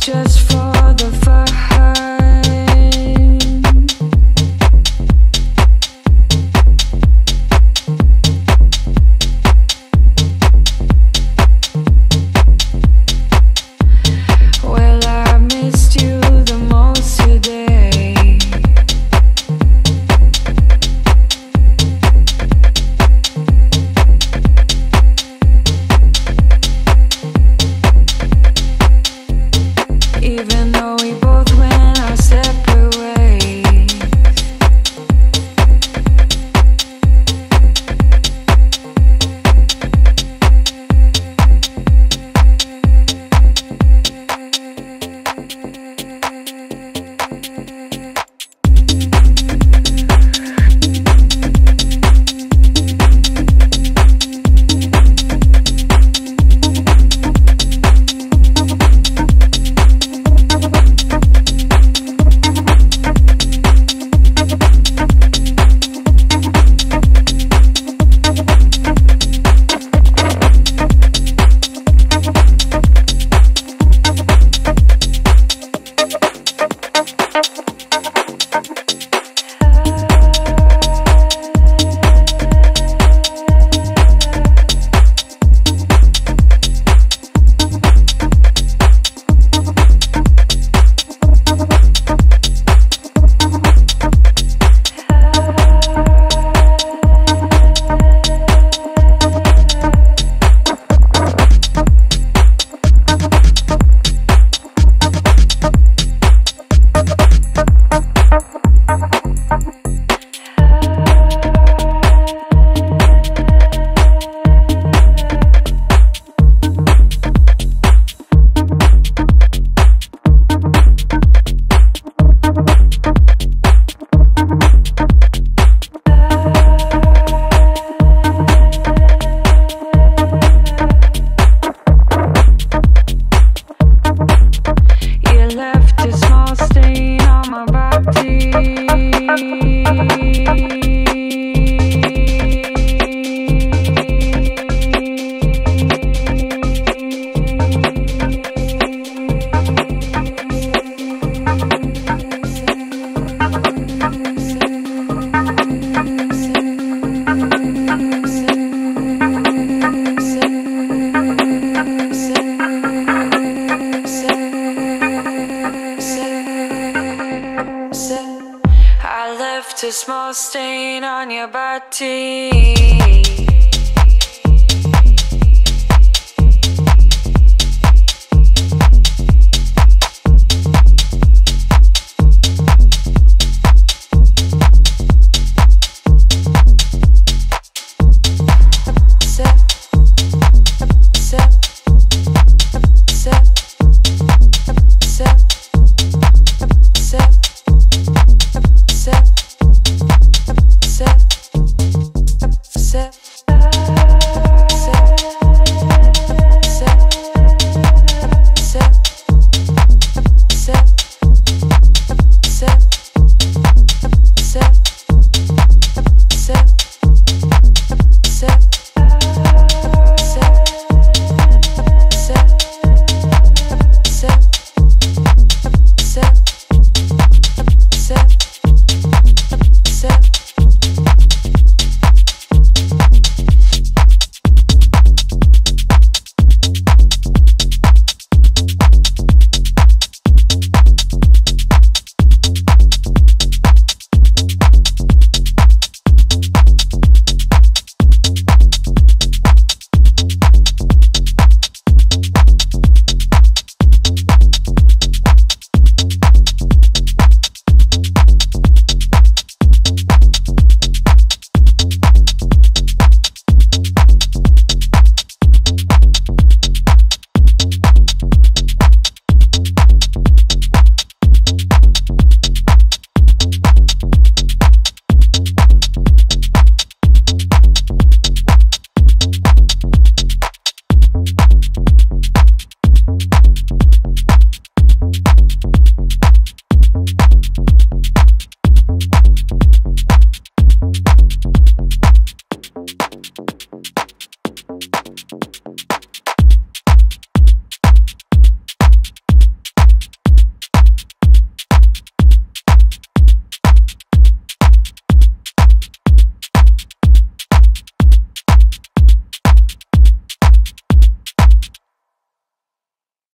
just left a small stain on your body.